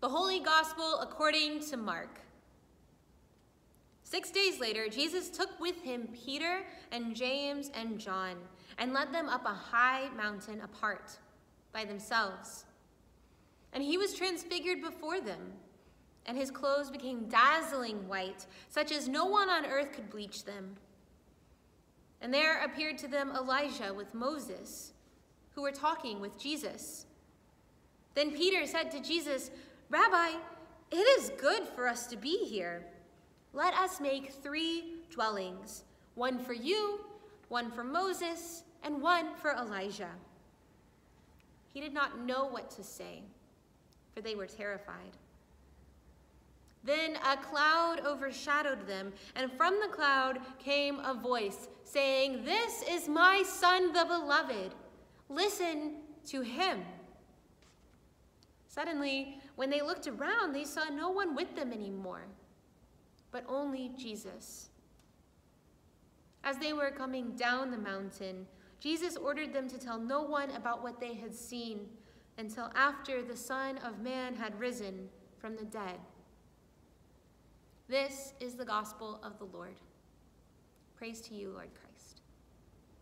The Holy Gospel according to Mark. Six days later, Jesus took with him Peter and James and John and led them up a high mountain apart by themselves. And he was transfigured before them, and his clothes became dazzling white, such as no one on earth could bleach them. And there appeared to them Elijah with Moses, who were talking with Jesus. Then Peter said to Jesus, Rabbi, it is good for us to be here. Let us make three dwellings one for you, one for Moses, and one for Elijah. He did not know what to say, for they were terrified. Then a cloud overshadowed them, and from the cloud came a voice saying, This is my son, the beloved. Listen to him. Suddenly, when they looked around, they saw no one with them anymore, but only Jesus. As they were coming down the mountain, Jesus ordered them to tell no one about what they had seen until after the Son of Man had risen from the dead. This is the gospel of the Lord. Praise to you, Lord Christ.